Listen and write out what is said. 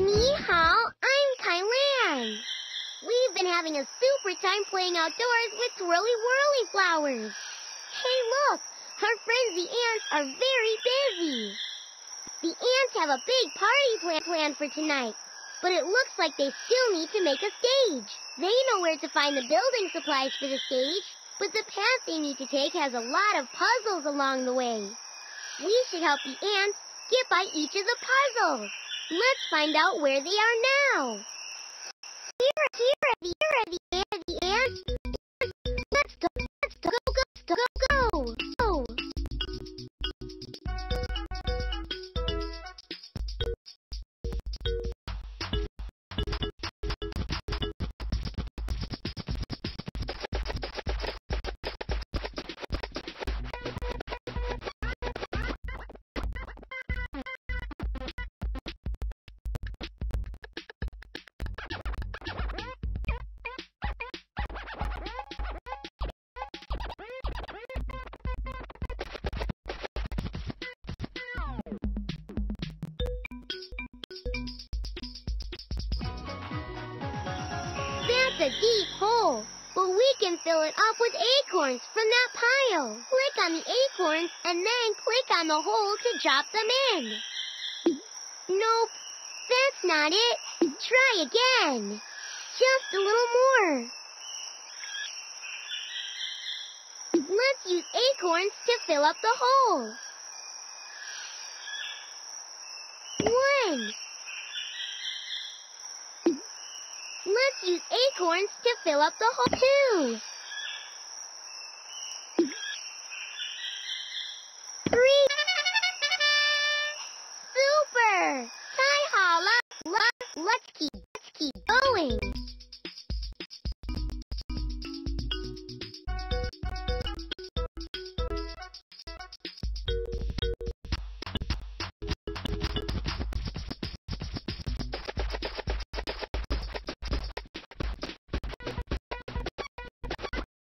Ni hao, I'm Kai-Lan. We've been having a super time playing outdoors with twirly whirly flowers. Hey, look, our friends the ants are very busy. The ants have a big party plan planned for tonight, but it looks like they still need to make a stage. They know where to find the building supplies for the stage, but the path they need to take has a lot of puzzles along the way. We should help the ants get by each of the puzzles. Let's find out where they are now. Here, here here A deep hole, but we can fill it up with acorns from that pile. Click on the acorns and then click on the hole to drop them in. Nope, that's not it. Try again. Just a little more. Let's use acorns to fill up the hole. Let's use acorns to fill up the hole too.